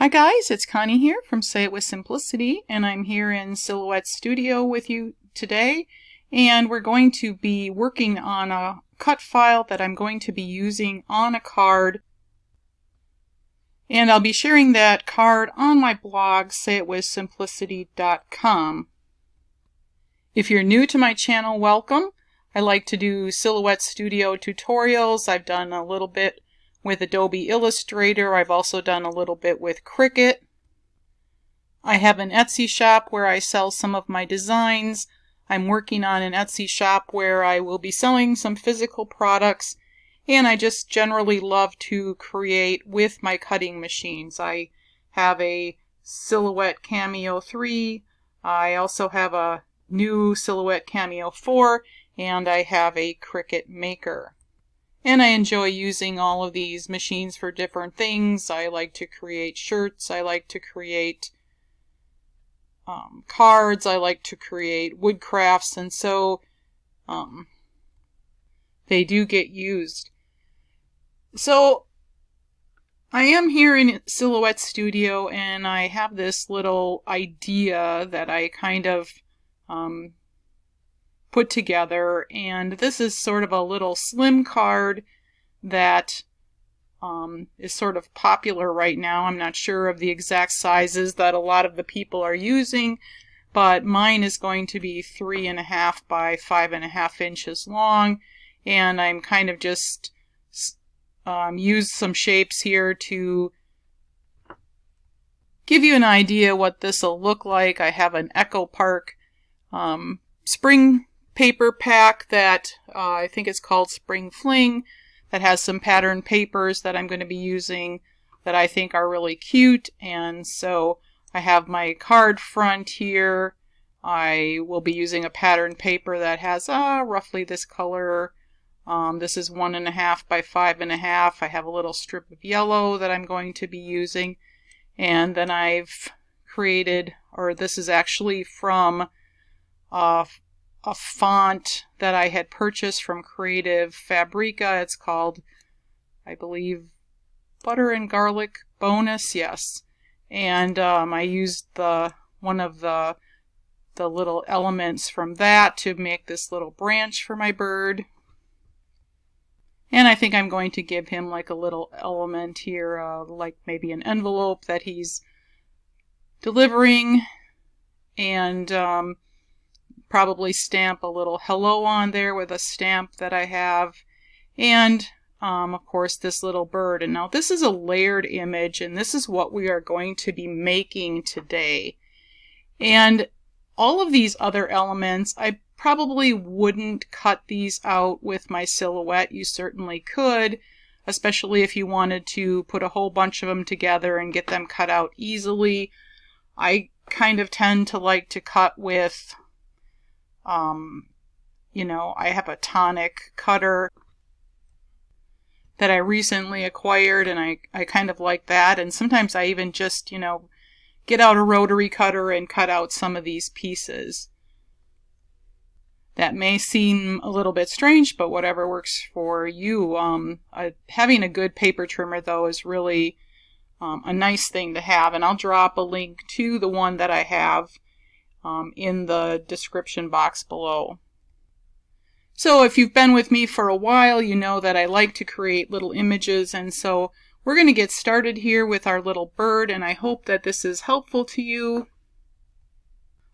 Hi guys, it's Connie here from Say It With Simplicity, and I'm here in Silhouette Studio with you today, and we're going to be working on a cut file that I'm going to be using on a card, and I'll be sharing that card on my blog, sayitwithsimplicity.com. If you're new to my channel, welcome. I like to do Silhouette Studio tutorials. I've done a little bit with Adobe Illustrator. I've also done a little bit with Cricut. I have an Etsy shop where I sell some of my designs. I'm working on an Etsy shop where I will be selling some physical products and I just generally love to create with my cutting machines. I have a Silhouette Cameo 3. I also have a new Silhouette Cameo 4 and I have a Cricut Maker. And I enjoy using all of these machines for different things. I like to create shirts. I like to create um, cards. I like to create wood crafts. And so um, they do get used. So I am here in Silhouette Studio and I have this little idea that I kind of um, put together. And this is sort of a little slim card that um, is sort of popular right now. I'm not sure of the exact sizes that a lot of the people are using, but mine is going to be three and a half by five and a half inches long. And I'm kind of just um, use some shapes here to give you an idea what this will look like. I have an Echo Park um, spring paper pack that uh, I think it's called Spring Fling that has some pattern papers that I'm going to be using that I think are really cute. And so I have my card front here. I will be using a pattern paper that has uh, roughly this color. Um, this is one and a half by five and a half. I have a little strip of yellow that I'm going to be using. And then I've created, or this is actually from uh, a font that I had purchased from Creative Fabrica. It's called, I believe, Butter and Garlic Bonus. Yes, and um, I used the one of the the little elements from that to make this little branch for my bird. And I think I'm going to give him like a little element here, uh, like maybe an envelope that he's delivering. And um, probably stamp a little hello on there with a stamp that I have. And um, of course this little bird. And now this is a layered image and this is what we are going to be making today. And all of these other elements, I probably wouldn't cut these out with my silhouette. You certainly could, especially if you wanted to put a whole bunch of them together and get them cut out easily. I kind of tend to like to cut with um, you know, I have a tonic cutter that I recently acquired and I, I kind of like that. And sometimes I even just, you know, get out a rotary cutter and cut out some of these pieces. That may seem a little bit strange, but whatever works for you. Um, having a good paper trimmer, though, is really um, a nice thing to have. And I'll drop a link to the one that I have um, in the description box below. So if you've been with me for a while, you know that I like to create little images and so we're going to get started here with our little bird and I hope that this is helpful to you.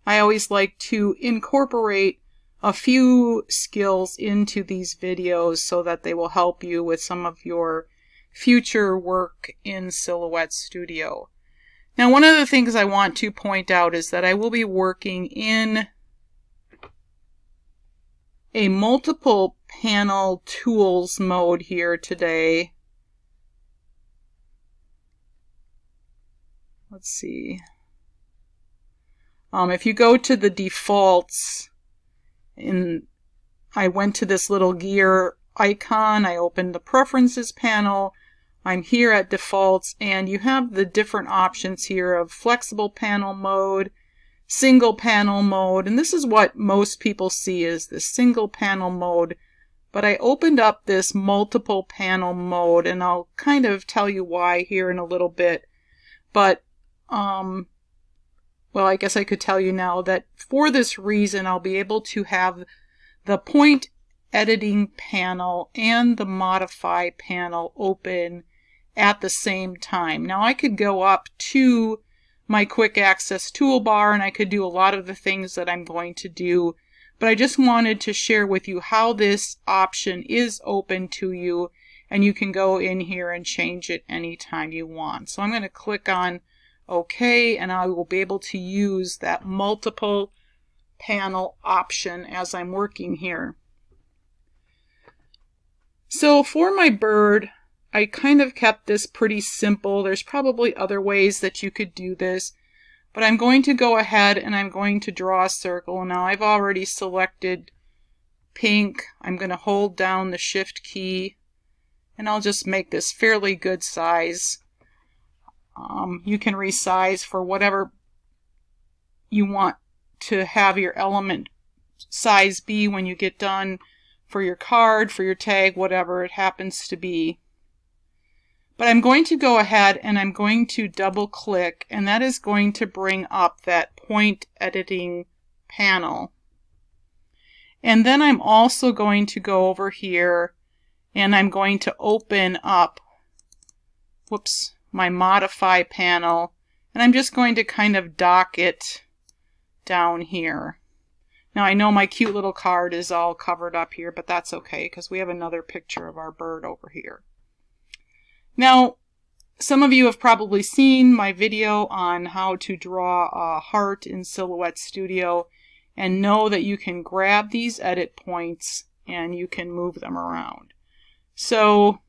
I always like to incorporate a few skills into these videos so that they will help you with some of your future work in Silhouette Studio. Now, one of the things I want to point out is that I will be working in a multiple panel tools mode here today. Let's see. Um, if you go to the defaults, in I went to this little gear icon, I opened the preferences panel, I'm here at defaults and you have the different options here of flexible panel mode, single panel mode, and this is what most people see is the single panel mode. But I opened up this multiple panel mode and I'll kind of tell you why here in a little bit. but, um, well, I guess I could tell you now that for this reason, I'll be able to have the point editing panel and the modify panel open at the same time. Now I could go up to my quick access toolbar and I could do a lot of the things that I'm going to do, but I just wanted to share with you how this option is open to you and you can go in here and change it anytime you want. So I'm going to click on OK and I will be able to use that multiple panel option as I'm working here. So for my bird, I kind of kept this pretty simple. There's probably other ways that you could do this, but I'm going to go ahead and I'm going to draw a circle. Now I've already selected pink. I'm going to hold down the shift key and I'll just make this fairly good size. Um, you can resize for whatever you want to have your element size be when you get done for your card, for your tag, whatever it happens to be. But I'm going to go ahead and I'm going to double click and that is going to bring up that point editing panel. And then I'm also going to go over here and I'm going to open up, whoops, my modify panel and I'm just going to kind of dock it down here. Now I know my cute little card is all covered up here, but that's okay because we have another picture of our bird over here. Now, some of you have probably seen my video on how to draw a heart in Silhouette Studio and know that you can grab these edit points and you can move them around. So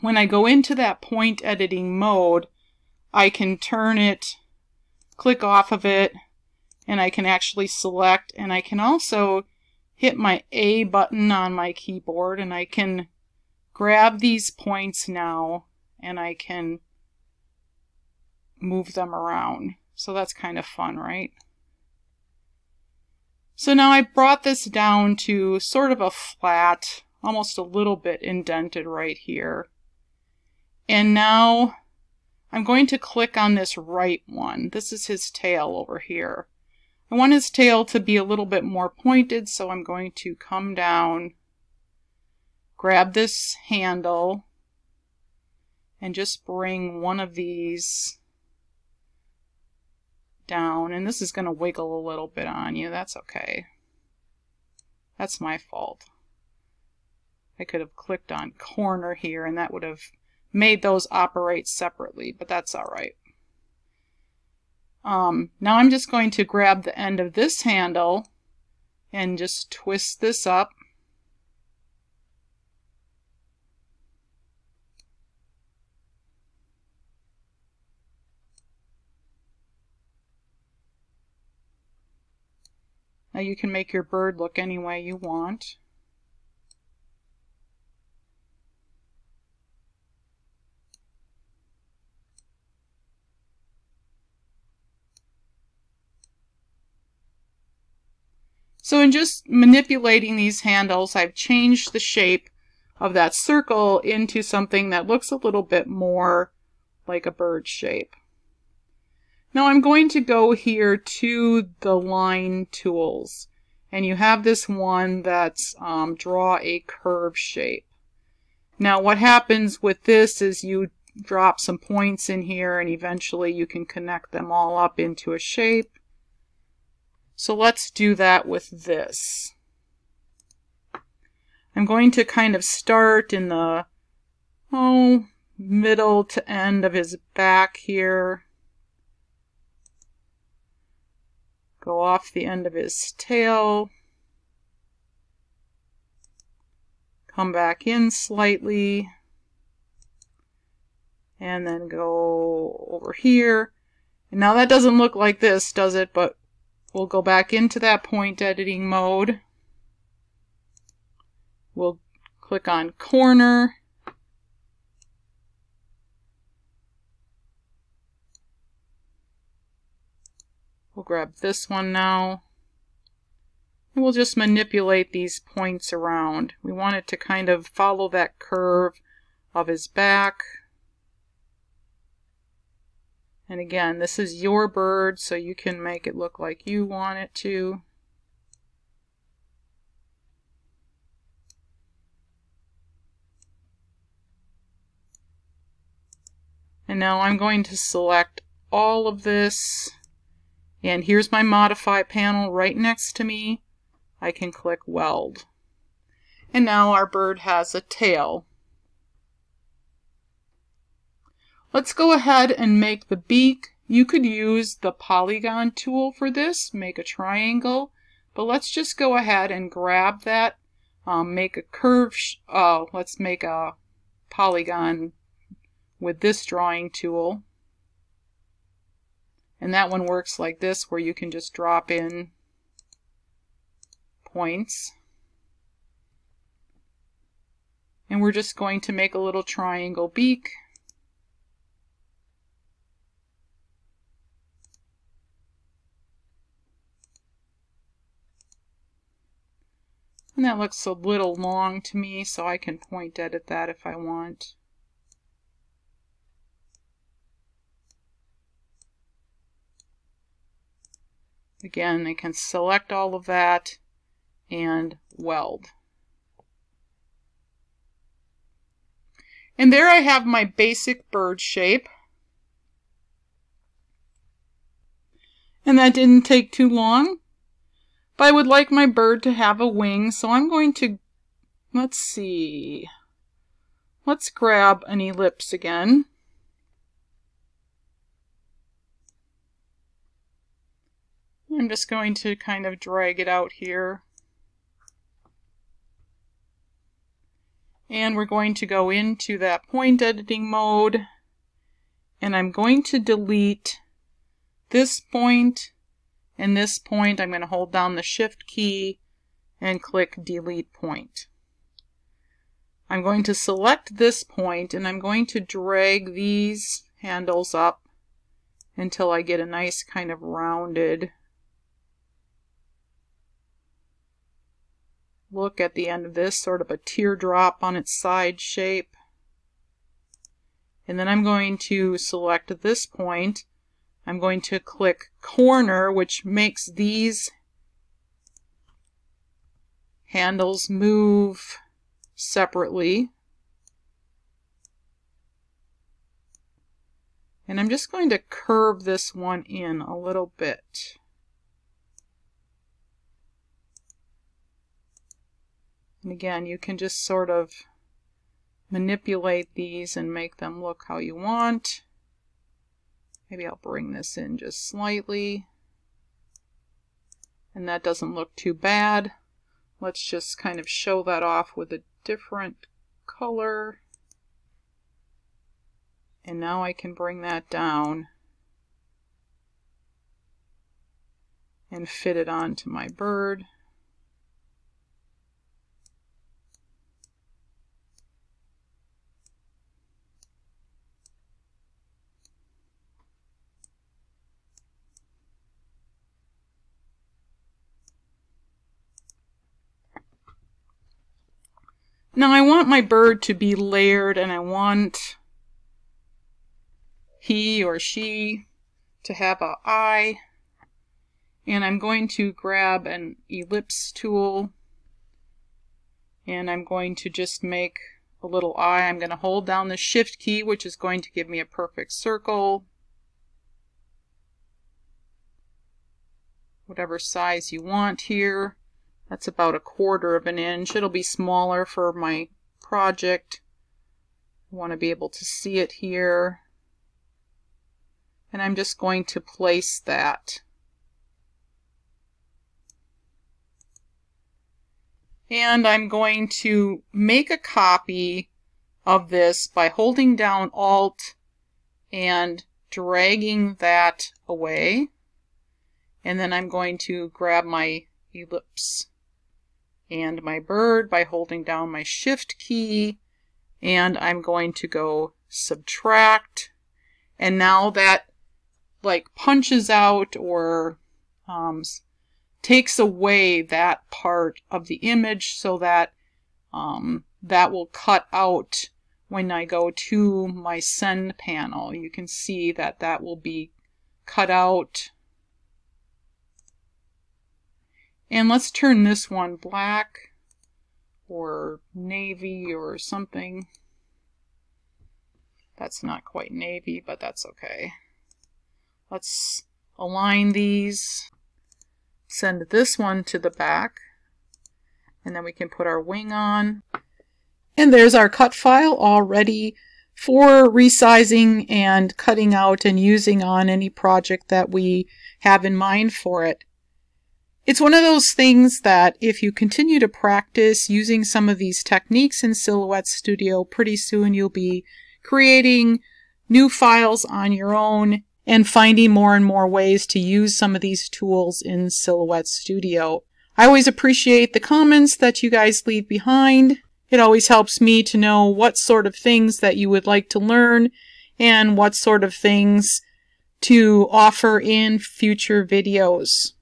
when I go into that point editing mode, I can turn it, click off of it, and I can actually select and I can also hit my A button on my keyboard and I can grab these points now and I can move them around. So that's kind of fun, right? So now I brought this down to sort of a flat, almost a little bit indented right here. And now I'm going to click on this right one. This is his tail over here. I want his tail to be a little bit more pointed, so I'm going to come down grab this handle and just bring one of these down. And this is going to wiggle a little bit on you. That's okay. That's my fault. I could have clicked on corner here and that would have made those operate separately, but that's all right. Um, now I'm just going to grab the end of this handle and just twist this up Now you can make your bird look any way you want. So in just manipulating these handles, I've changed the shape of that circle into something that looks a little bit more like a bird shape. Now I'm going to go here to the line tools and you have this one that's um, draw a curve shape. Now what happens with this is you drop some points in here and eventually you can connect them all up into a shape. So let's do that with this. I'm going to kind of start in the oh middle to end of his back here go off the end of his tail, come back in slightly, and then go over here. And now that doesn't look like this, does it? But we'll go back into that point editing mode. We'll click on corner We'll grab this one now. And we'll just manipulate these points around. We want it to kind of follow that curve of his back. And again, this is your bird, so you can make it look like you want it to. And now I'm going to select all of this. And here's my modify panel right next to me. I can click weld. And now our bird has a tail. Let's go ahead and make the beak. You could use the polygon tool for this, make a triangle, but let's just go ahead and grab that, um, make a curve, uh, let's make a polygon with this drawing tool. And that one works like this, where you can just drop in points. And we're just going to make a little triangle beak. And that looks a little long to me, so I can point edit that if I want. Again, I can select all of that and weld. And there I have my basic bird shape. And that didn't take too long. But I would like my bird to have a wing, so I'm going to, let's see, let's grab an ellipse again. I'm just going to kind of drag it out here. And we're going to go into that point editing mode. And I'm going to delete this point and this point. I'm going to hold down the shift key and click delete point. I'm going to select this point and I'm going to drag these handles up until I get a nice kind of rounded look at the end of this, sort of a teardrop on its side shape. And then I'm going to select this point. I'm going to click corner, which makes these handles move separately. And I'm just going to curve this one in a little bit. And again, you can just sort of manipulate these and make them look how you want. Maybe I'll bring this in just slightly. And that doesn't look too bad. Let's just kind of show that off with a different color. And now I can bring that down and fit it onto my bird. Now I want my bird to be layered and I want he or she to have a eye. And I'm going to grab an ellipse tool and I'm going to just make a little eye. I'm going to hold down the shift key which is going to give me a perfect circle. Whatever size you want here. That's about a quarter of an inch. It'll be smaller for my project. I want to be able to see it here. And I'm just going to place that. And I'm going to make a copy of this by holding down Alt and dragging that away. And then I'm going to grab my ellipse and my bird by holding down my shift key and I'm going to go subtract and now that like punches out or um, takes away that part of the image so that um, that will cut out when I go to my send panel. You can see that that will be cut out. And let's turn this one black or navy or something. That's not quite navy, but that's okay. Let's align these. Send this one to the back. And then we can put our wing on. And there's our cut file all ready for resizing and cutting out and using on any project that we have in mind for it. It's one of those things that if you continue to practice using some of these techniques in Silhouette Studio, pretty soon you'll be creating new files on your own and finding more and more ways to use some of these tools in Silhouette Studio. I always appreciate the comments that you guys leave behind. It always helps me to know what sort of things that you would like to learn and what sort of things to offer in future videos.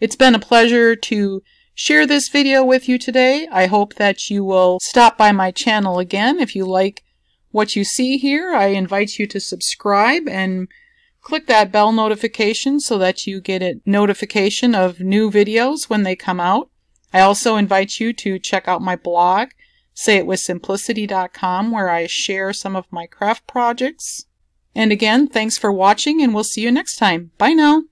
It's been a pleasure to share this video with you today. I hope that you will stop by my channel again. If you like what you see here, I invite you to subscribe and click that bell notification so that you get a notification of new videos when they come out. I also invite you to check out my blog sayitwithsimplicity.com where I share some of my craft projects. And again, thanks for watching and we'll see you next time. Bye now.